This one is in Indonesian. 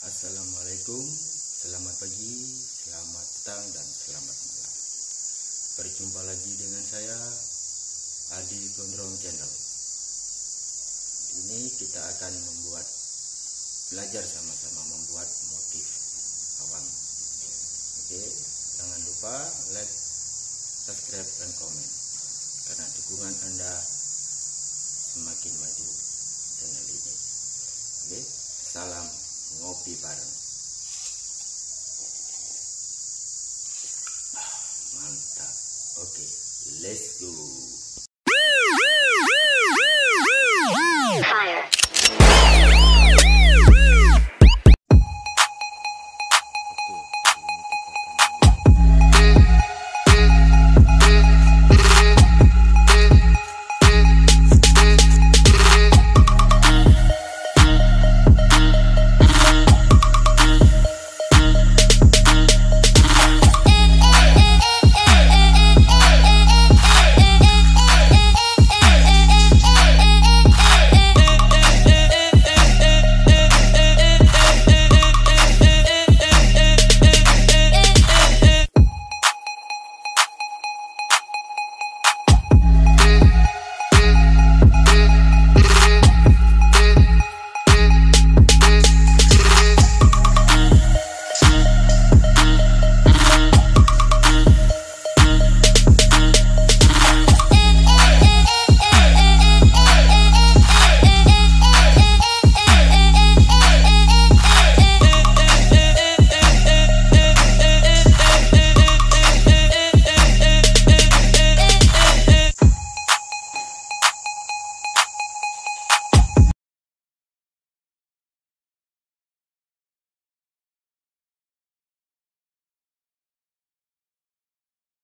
Assalamualaikum, selamat pagi, selamat petang, dan selamat malam. Berjumpa lagi dengan saya, Adi Gondrong Channel. Ini kita akan membuat, belajar sama-sama membuat motif awan. Oke, jangan lupa like, subscribe, dan komen. Karena dukungan Anda semakin maju channel ini. Oke, salam ngopi bareng. Ah, Mantap. Oke, let's go.